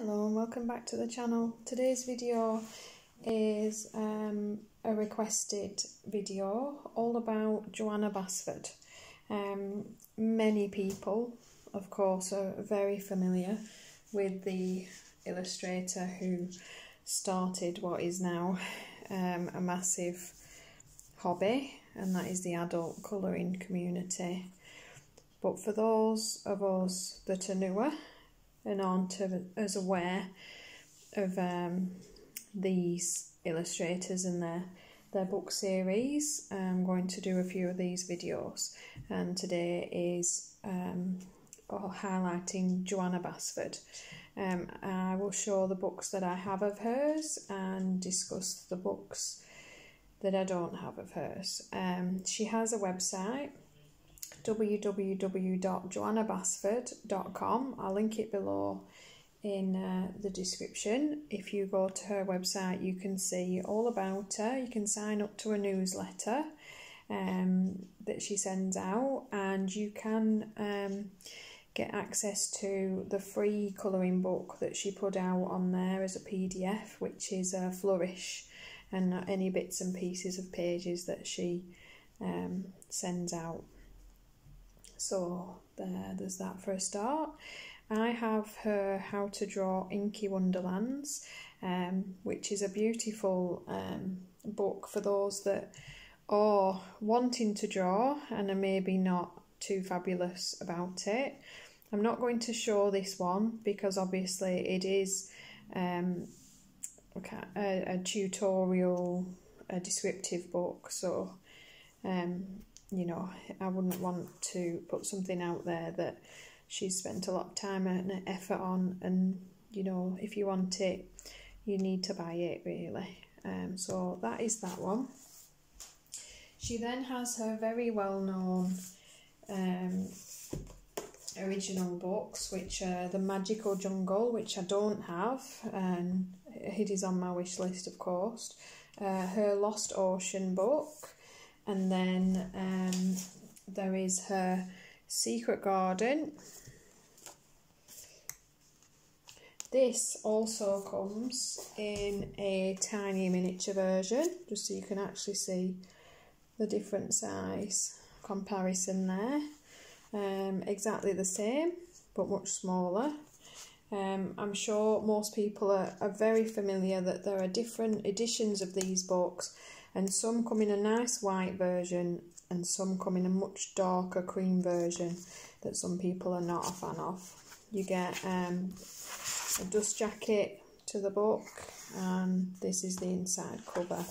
Hello and welcome back to the channel. Today's video is um, a requested video all about Johanna Basford. Um, many people, of course, are very familiar with the illustrator who started what is now um, a massive hobby, and that is the adult colouring community. But for those of us that are newer, and aren't as aware of um, these illustrators and their their book series. I'm going to do a few of these videos, and today is um, highlighting Johanna Basford. Um, I will show the books that I have of hers and discuss the books that I don't have of hers. Um, she has a website www.johannabasford.com. I'll link it below in uh, the description. If you go to her website, you can see all about her. You can sign up to a newsletter um, that she sends out, and you can um, get access to the free colouring book that she put out on there as a PDF, which is a flourish, and any bits and pieces of pages that she um, sends out. So there, there's that for a start. I have her How to Draw Inky Wonderlands, um, which is a beautiful um, book for those that are wanting to draw and are maybe not too fabulous about it. I'm not going to show this one because obviously it is um, a, a tutorial, a descriptive book, so um, you know, I wouldn't want to put something out there that she's spent a lot of time and effort on, and you know, if you want it, you need to buy it really. Um, so that is that one. She then has her very well known um, original books, which are The Magical Jungle, which I don't have, and it is on my wish list, of course. Uh, her Lost Ocean book, and then um, there is her secret garden. This also comes in a tiny miniature version just so you can actually see the different size comparison there. Um, exactly the same but much smaller. Um, I'm sure most people are, are very familiar that there are different editions of these books and some come in a nice white version and some come in a much darker cream version that some people are not a fan of. You get um, a dust jacket to the book and this is the inside cover.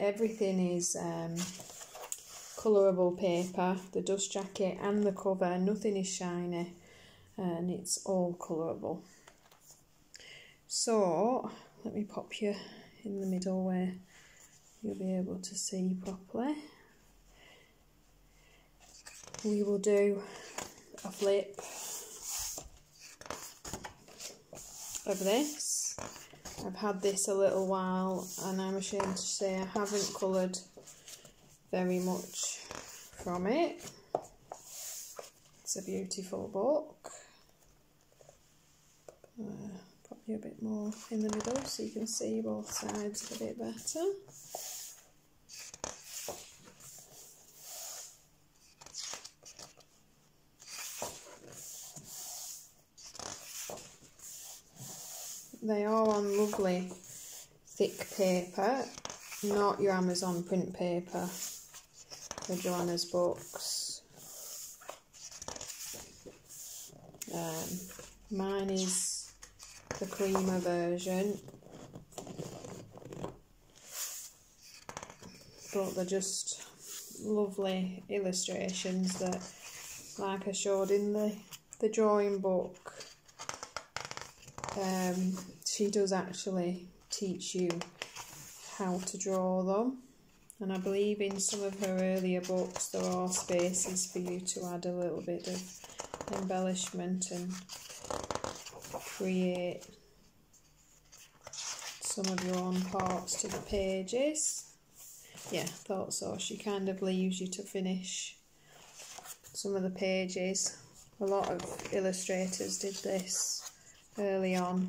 Everything is um, colourable paper, the dust jacket and the cover, nothing is shiny and it's all colourable. So, let me pop you in the middle where you'll be able to see properly. We will do a flip of this. I've had this a little while and I'm ashamed to say I haven't coloured very much from it. It's a beautiful book. Uh, put you a bit more in the middle so you can see both sides a bit better. They are on lovely thick paper, not your Amazon print paper for Johanna's books. Um, mine is the creamer version, but they're just lovely illustrations that, like I showed in the, the drawing book, um, she does actually teach you how to draw them and I believe in some of her earlier books there are spaces for you to add a little bit of embellishment and create some of your own parts to the pages. Yeah, thought so. She kind of leaves you to finish some of the pages. A lot of illustrators did this early on,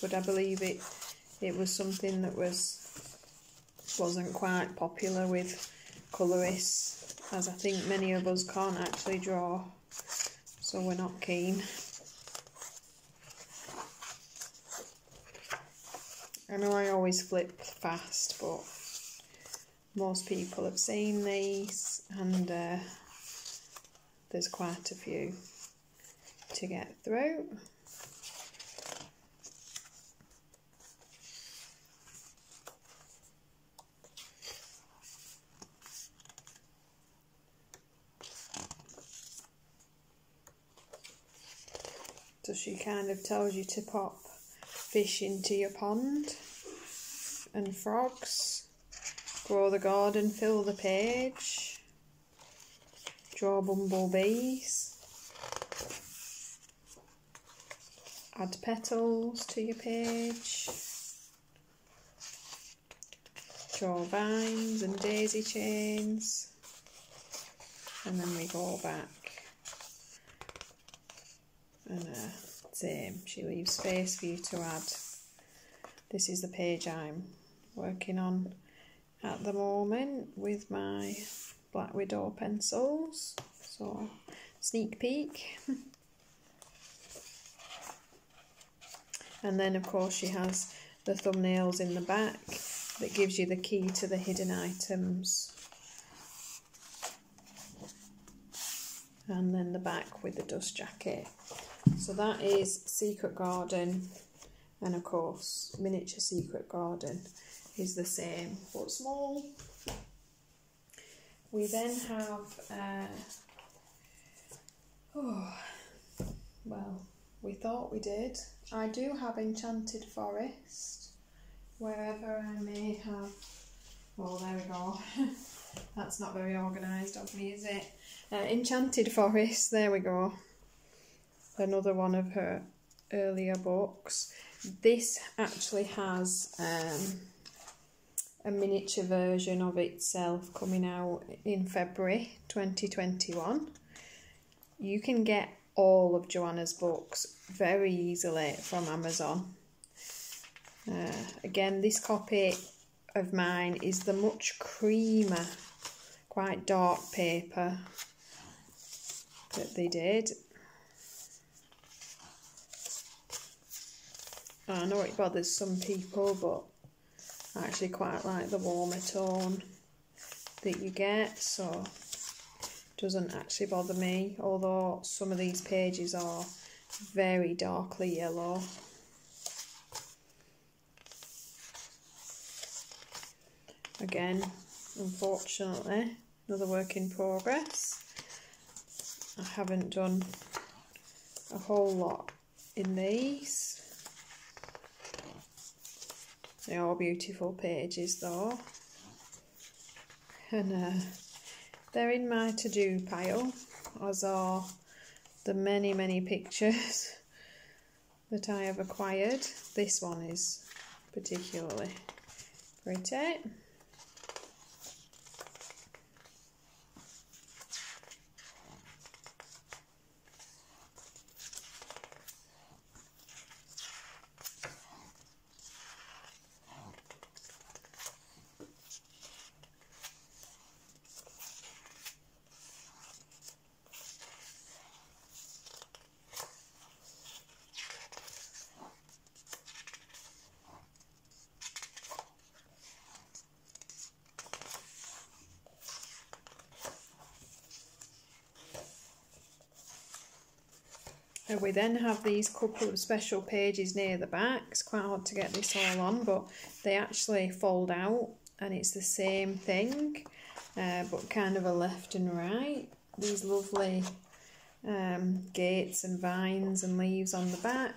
but I believe it it was something that was wasn't quite popular with colourists, as I think many of us can't actually draw, so we're not keen. I know I always flip fast, but most people have seen these, and uh, there's quite a few to get through. She kind of tells you to pop fish into your pond and frogs. Grow the garden, fill the page. Draw bumblebees. Add petals to your page. Draw vines and daisy chains. And then we go back and uh, same she leaves space for you to add. This is the page I'm working on at the moment with my Black Widow pencils. So sneak peek. And then of course she has the thumbnails in the back that gives you the key to the hidden items. And then the back with the dust jacket so that is Secret Garden and of course Miniature Secret Garden is the same but small. We then have, uh, oh, well, we thought we did. I do have Enchanted Forest, wherever I may have, well there we go, that's not very organised of me is it? Uh, Enchanted Forest, there we go another one of her earlier books. This actually has um, a miniature version of itself coming out in February 2021. You can get all of Johanna's books very easily from Amazon. Uh, again, this copy of mine is the much creamer, quite dark paper that they did. I know it bothers some people, but I actually quite like the warmer tone that you get, so it doesn't actually bother me, although some of these pages are very darkly yellow. Again, unfortunately, another work in progress. I haven't done a whole lot in these. They are beautiful pages though. And uh, they're in my to-do pile, as are the many, many pictures that I have acquired. This one is particularly pretty. And we then have these couple of special pages near the back. It's quite hard to get this all on, but they actually fold out and it's the same thing, uh, but kind of a left and right. These lovely um, gates and vines and leaves on the back,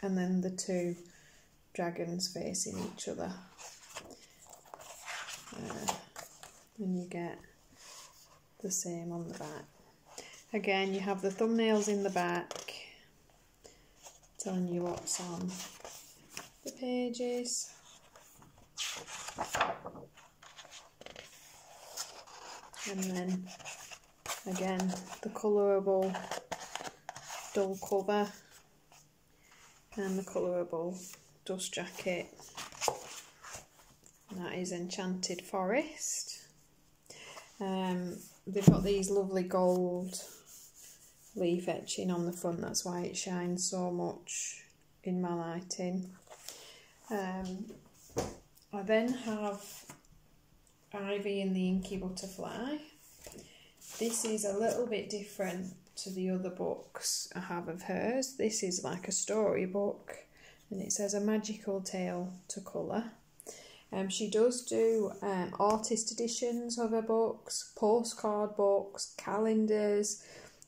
and then the two dragons facing each other. Uh, and you get the same on the back. Again, you have the thumbnails in the back telling you what's on the pages. And then again the colourable dull cover and the colourable dust jacket. And that is Enchanted Forest. Um, they've got these lovely gold leaf etching on the front, that's why it shines so much in my lighting. Um, I then have Ivy and the Inky Butterfly. This is a little bit different to the other books I have of hers. This is like a storybook and it says a magical tale to colour. Um, she does do um, artist editions of her books, postcard books, calendars,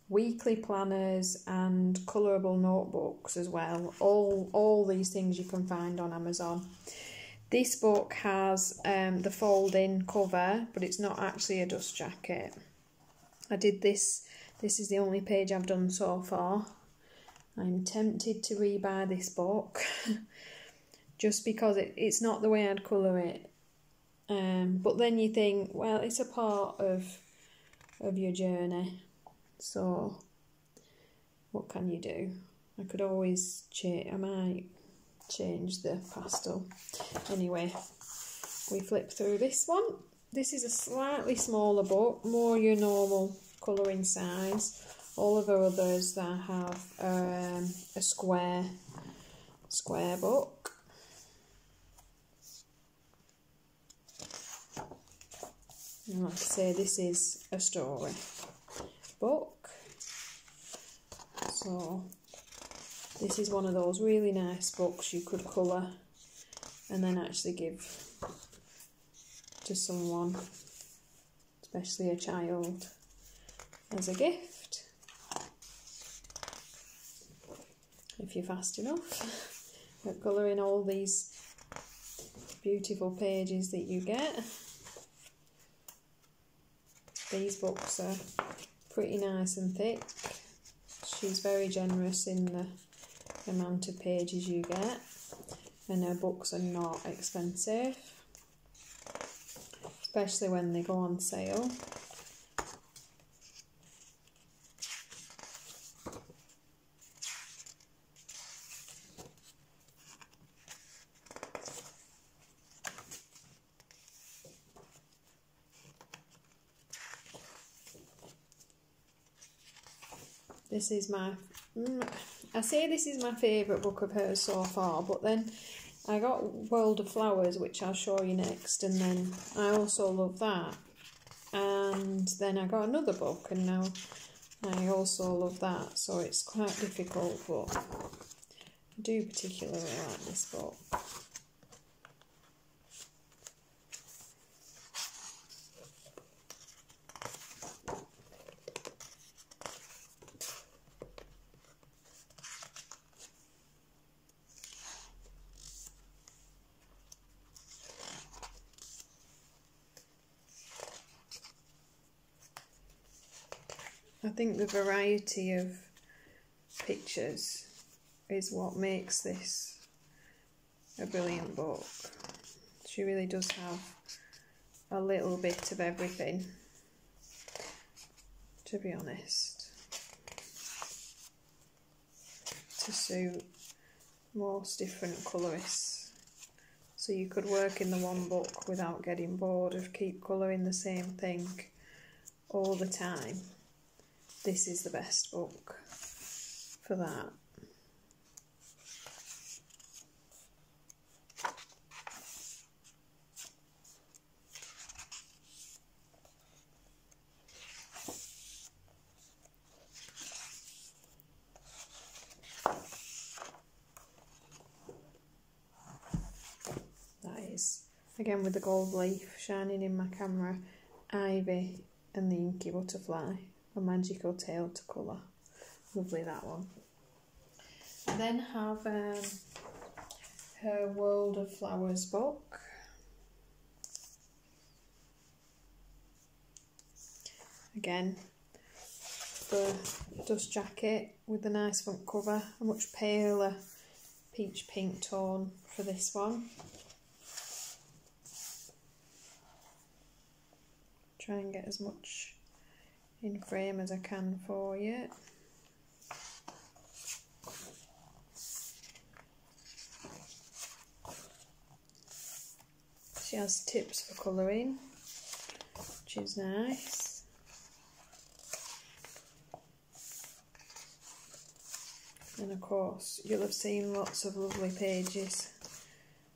weekly planners, and colourable notebooks as well. All all these things you can find on Amazon. This book has um, the fold-in cover, but it's not actually a dust jacket. I did this. This is the only page I've done so far. I'm tempted to rebuy this book. just because it, it's not the way I'd colour it. Um, but then you think, well, it's a part of of your journey, so what can you do? I could always change. I might change the pastel. Anyway, we flip through this one. This is a slightly smaller book, more your normal colouring size. All of our others that have um, a square square book. And like I say, this is a story book. So this is one of those really nice books you could colour and then actually give to someone, especially a child, as a gift. If you're fast enough at colouring all these beautiful pages that you get. These books are pretty nice and thick. She's very generous in the amount of pages you get, and her books are not expensive, especially when they go on sale. This is my, mm, I say this is my favourite book of hers so far, but then I got World of Flowers, which I'll show you next, and then I also love that. And then I got another book, and now I also love that, so it's quite difficult, but I do particularly like this book. Think the variety of pictures is what makes this a brilliant book. She really does have a little bit of everything, to be honest, to suit most different colourists. So you could work in the one book without getting bored of keep colouring the same thing all the time this is the best book for that. That is, again with the gold leaf shining in my camera, ivy and the inky butterfly a magical tale to colour. Lovely that one. I then have um, her World of Flowers book. Again, the dust jacket with the nice front cover, a much paler peach pink tone for this one. Try and get as much in frame as I can for you. She has tips for colouring, which is nice. And of course, you'll have seen lots of lovely pages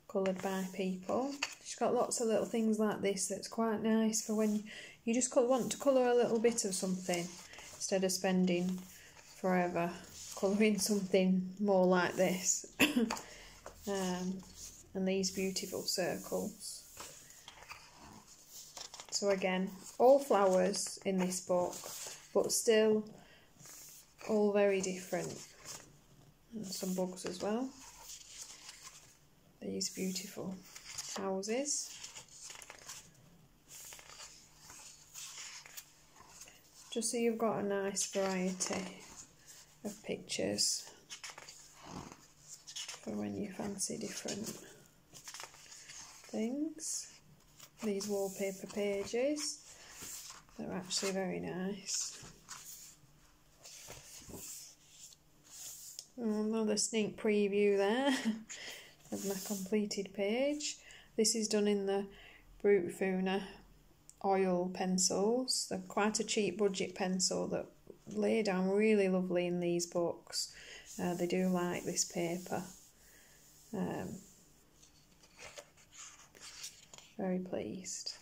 coloured by people. She's got lots of little things like this that's quite nice for when you just want to colour a little bit of something instead of spending forever colouring something more like this. um, and these beautiful circles. So again, all flowers in this book, but still all very different. And some bugs as well. These beautiful houses. Just so you've got a nice variety of pictures for when you fancy different things. These wallpaper pages, they're actually very nice. Mm, another sneak preview there of my completed page. This is done in the Brutfuner oil pencils. They're quite a cheap budget pencil that lay down really lovely in these books. Uh, they do like this paper. Um, very pleased.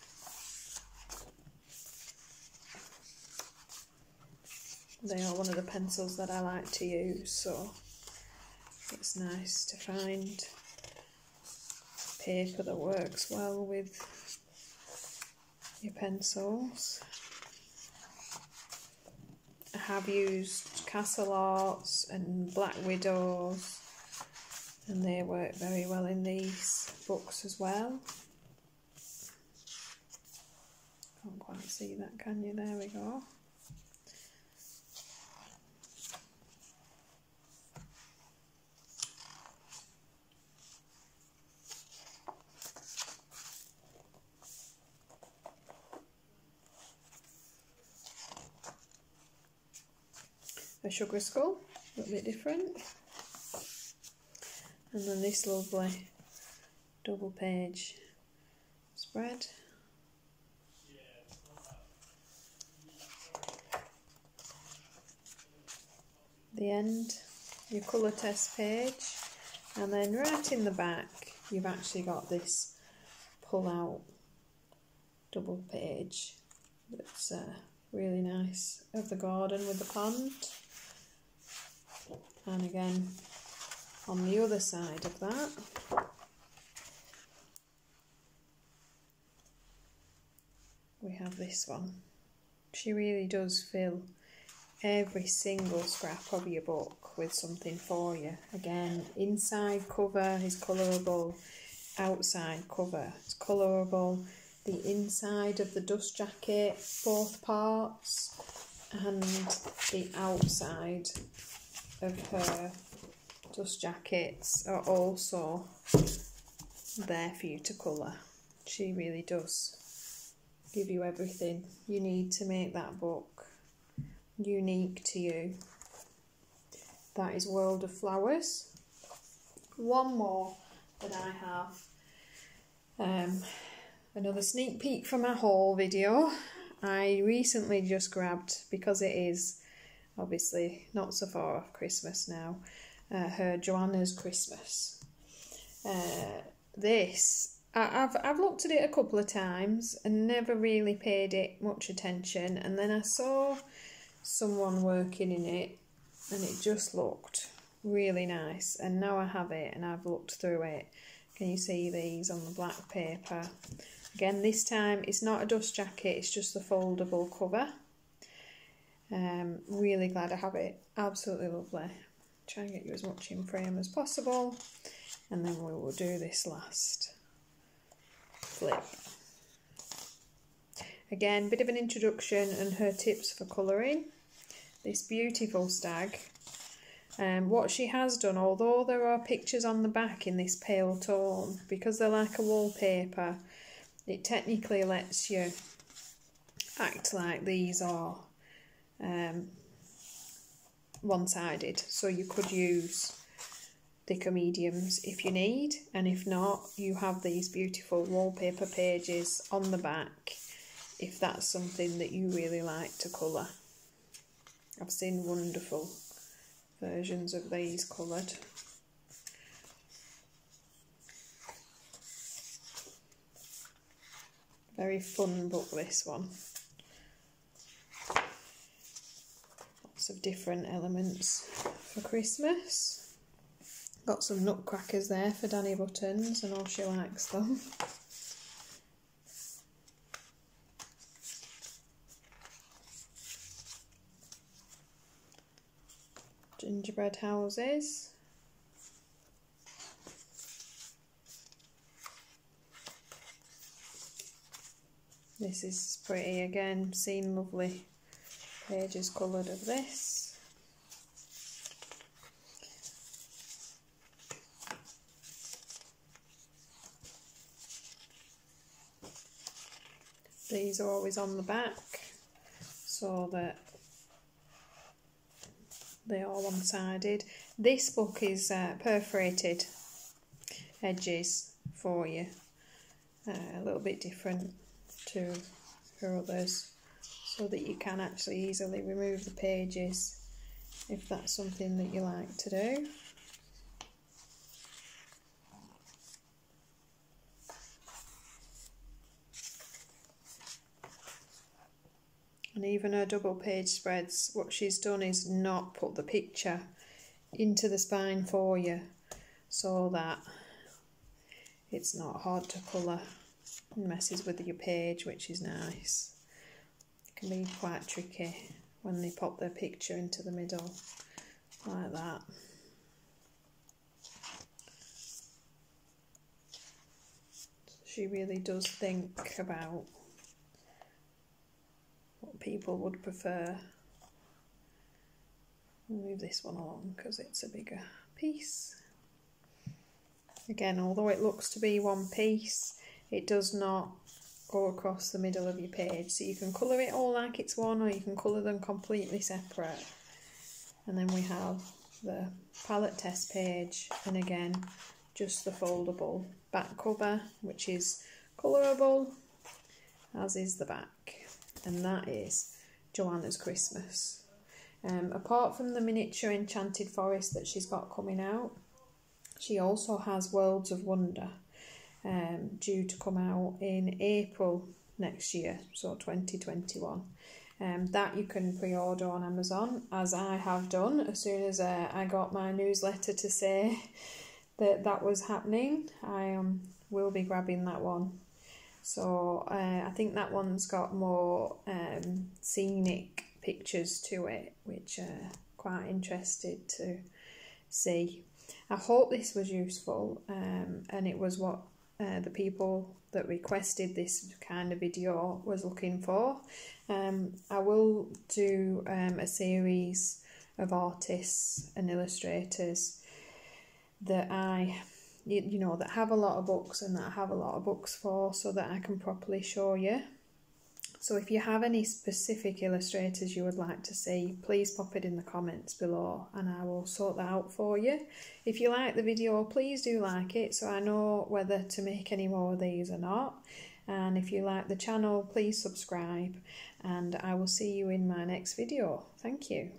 They are one of the pencils that I like to use, so it's nice to find paper that works well with your pencils. I have used Castle Arts and Black Widows and they work very well in these books as well. Can't quite see that, can you? There we go. Sugar skull, a little bit different. And then this lovely double page spread. The end, your colour test page, and then right in the back you've actually got this pull out double page that's uh, really nice of the garden with the pond and again on the other side of that. We have this one. She really does fill every single scrap of your book with something for you. Again inside cover is colourable outside cover is colourable. The inside of the dust jacket both parts and the outside of her dust jackets are also there for you to colour. She really does give you everything you need to make that book unique to you. That is World of Flowers. One more that I have. Um, another sneak peek from my haul video. I recently just grabbed, because it is obviously not so far off Christmas now, uh, her Johanna's Christmas. Uh, this, I, have I've looked at it a couple of times and never really paid it much attention, and then I saw someone working in it, and it just looked really nice. And now I have it, and I've looked through it. Can you see these on the black paper? Again, this time it's not a dust jacket, it's just the foldable cover. Um, really glad I have it. Absolutely lovely. Try and get you as much in frame as possible. And then we will do this last flip. Again, bit of an introduction and her tips for colouring. This beautiful stag. Um, what she has done, although there are pictures on the back in this pale tone, because they're like a wallpaper, it technically lets you act like these are um, one-sided so you could use thicker mediums if you need and if not you have these beautiful wallpaper pages on the back if that's something that you really like to colour. I've seen wonderful versions of these coloured. Very fun book this one. Of different elements for Christmas. Got some nutcrackers there for Danny Buttons and she likes them. gingerbread houses. This is pretty again, seen lovely pages coloured of this. These are always on the back so that they are one-sided. This book is uh, perforated edges for you, uh, a little bit different to her others, so that you can actually easily remove the pages if that's something that you like to do. and even her double page spreads what she's done is not put the picture into the spine for you so that it's not hard to colour and messes with your page which is nice can be quite tricky when they pop their picture into the middle like that she really does think about what people would prefer. move this one along because it's a bigger piece. Again, although it looks to be one piece, it does not go across the middle of your page. So you can colour it all like it's one or you can colour them completely separate. And then we have the palette test page and again just the foldable back cover which is colourable as is the back and that is Johanna's Christmas. Um, apart from the miniature Enchanted Forest that she's got coming out, she also has Worlds of Wonder um, due to come out in April next year, so 2021. Um, that you can pre-order on Amazon, as I have done as soon as uh, I got my newsletter to say that that was happening. I um, will be grabbing that one so uh, I think that one's got more um, scenic pictures to it, which are quite interested to see. I hope this was useful um, and it was what uh, the people that requested this kind of video was looking for. Um, I will do um, a series of artists and illustrators that I you, you know that have a lot of books and that I have a lot of books for so that I can properly show you. So if you have any specific illustrators you would like to see, please pop it in the comments below and I will sort that out for you. If you like the video, please do like it so I know whether to make any more of these or not. And if you like the channel, please subscribe and I will see you in my next video. Thank you.